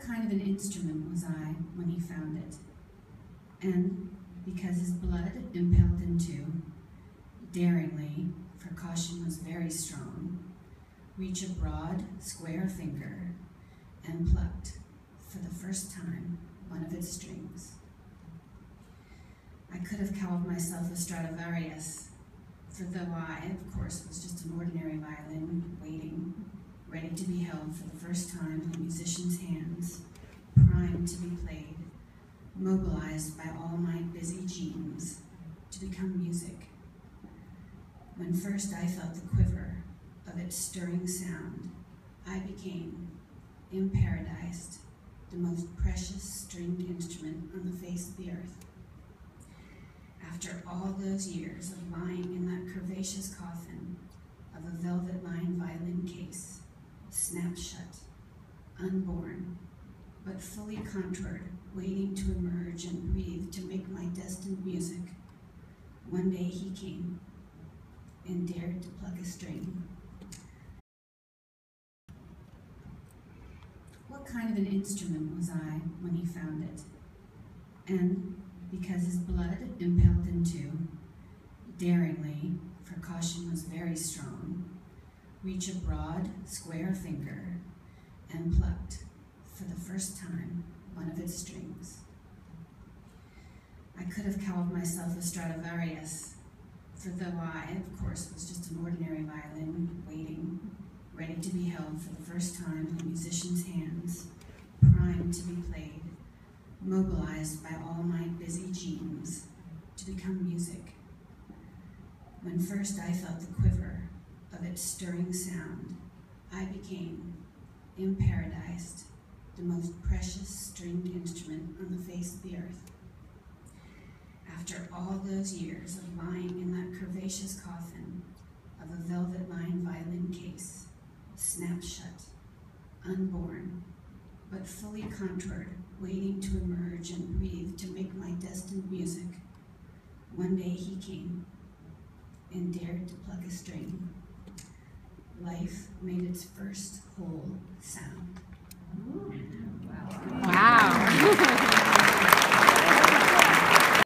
What kind of an instrument was I when he found it? And because his blood impelled into, daringly, for caution was very strong, reach a broad, square finger and plucked, for the first time, one of its strings. I could have called myself a Stradivarius, for though I, of course, was just an ordinary violin, waiting, for the first time in a musician's hands, primed to be played, mobilized by all my busy genes to become music. When first I felt the quiver of its stirring sound, I became, imparadised, the most precious stringed instrument on the face of the earth. After all those years of lying in that curvaceous coffin of a velvet lined violin case, snapped shut, unborn, but fully contoured, waiting to emerge and breathe to make my destined music, one day he came and dared to pluck a string. What kind of an instrument was I when he found it? And because his blood impelled into, daringly, for caution was very strong, reach a broad, square finger and plucked, for the first time, one of its strings. I could have called myself a Stradivarius, for though I, of course, was just an ordinary violin, waiting, ready to be held for the first time in a musician's hands, primed to be played, mobilized by all my busy genes to become music. When first I felt the quiver of its stirring sound, I became, imparadised, the most precious stringed instrument on the face of the earth. After all those years of lying in that curvaceous coffin of a velvet lined violin case, snapped shut, unborn, but fully contoured, waiting to emerge and breathe to make my destined music, one day he came and dared to pluck a string. Life made its first whole sound. Ooh.